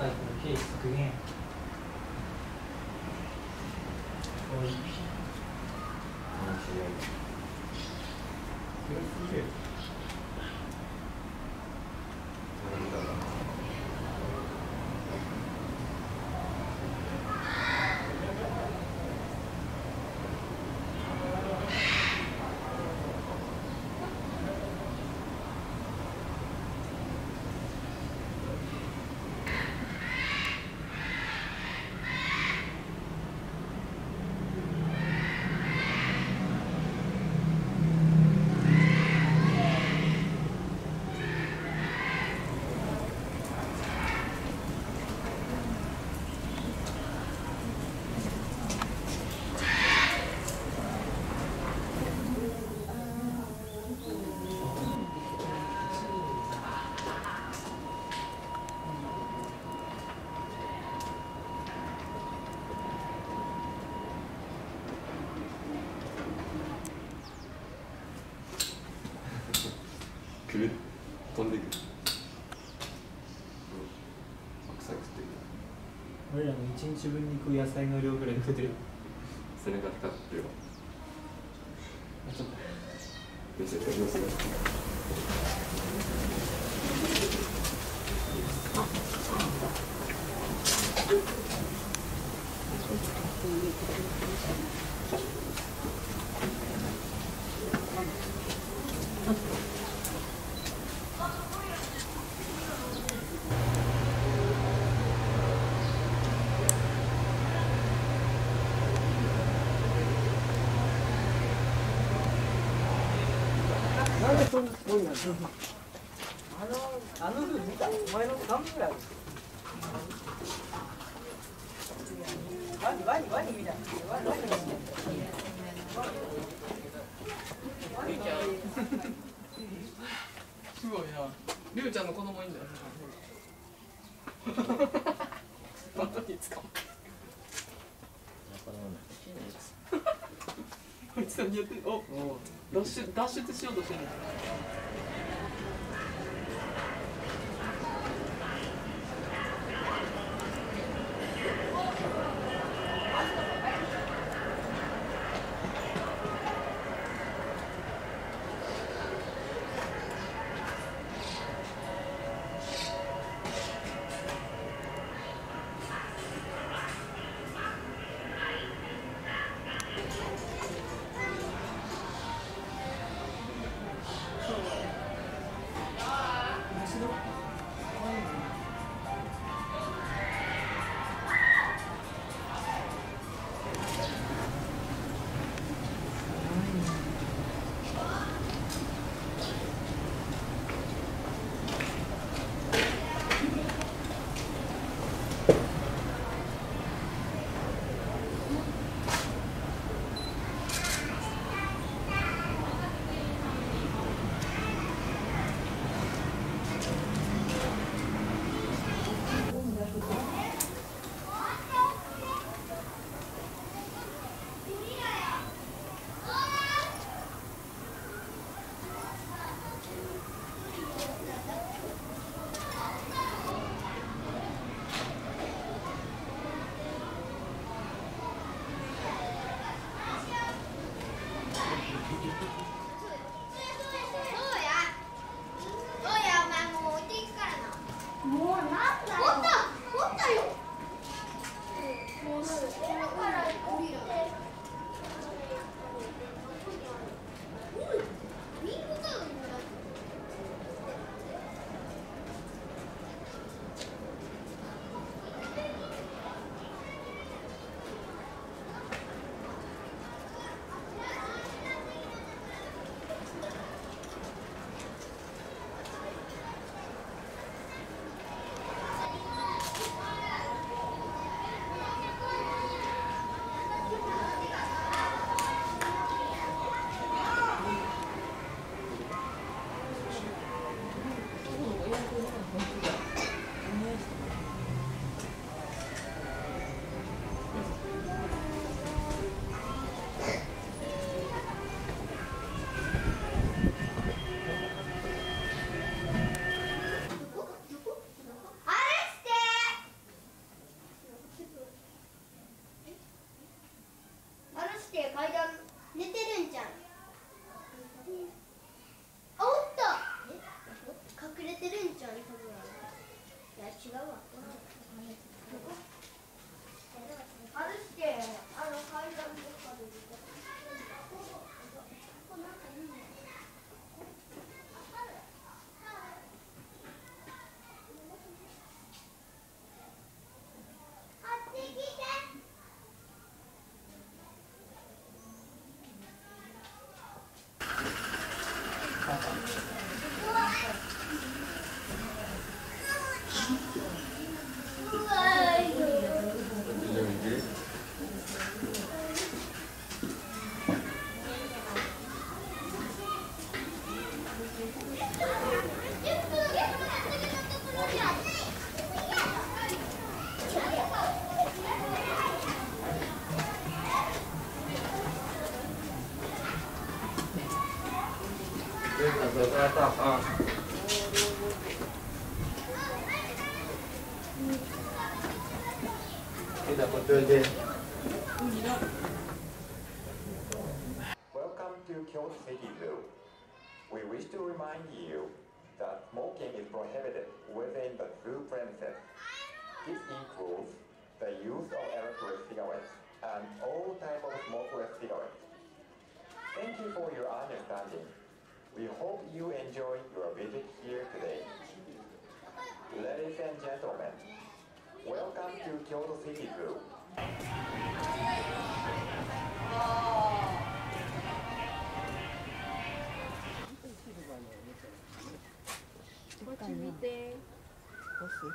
考えたら経費削減。多いる？飛んでくる。白菜食ってる。俺らの一日分に食う野菜の量ぐらい食ってる。よ背中光ってるちょっとそんなすごいなのあのあの風見たお前の何分ぐらいあるワニワニワニみたいなワニワニみたいすごいな。りゅうちゃんの子供いいんだよ。本当に使う。こいつ何やってんの？お、脱出しようとしてるんですか Где ты Welcome to Kyoto City Zoo. We wish to remind you that smoking is prohibited within the zoo premises. This includes the use of electronic cigarettes and all types of smokeless cigarettes. Thank you for your understanding. We hope you enjoy your visit here today. Ladies and gentlemen, welcome to Kyoto City Zoo.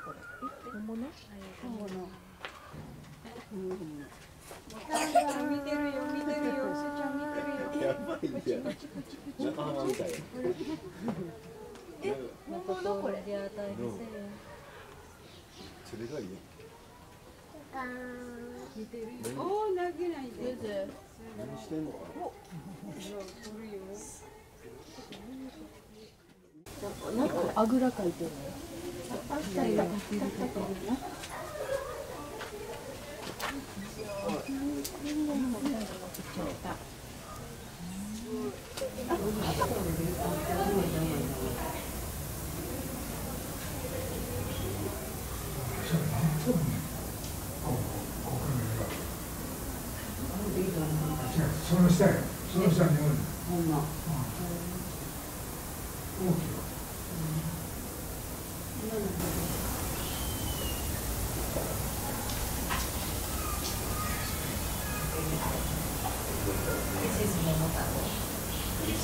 本物？本物。見てるよ、見てるよ、すーちゃん見てるよ。やばいじゃん。仲間みたい。え、本物これ。それがいい。見てるよ。おお、投げないで。何してんのかなんかあぐらかいてる。あったよ。その下よその下に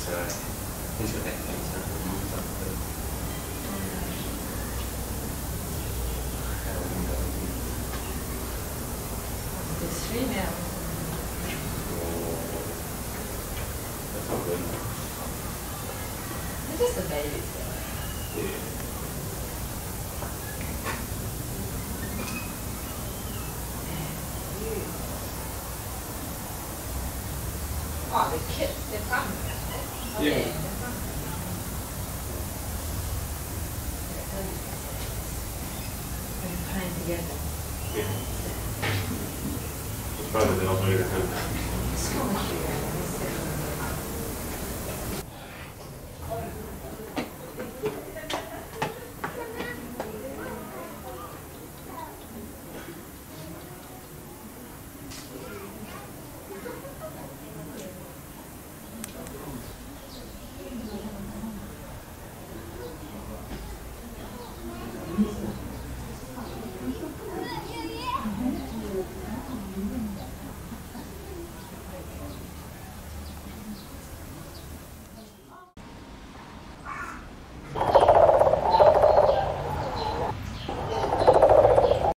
is uh, things with actors the That's a good. It's just. Yeah. Oh, the kids, they're coming. Yeah. Playing together. Yeah. It's probably the alternative.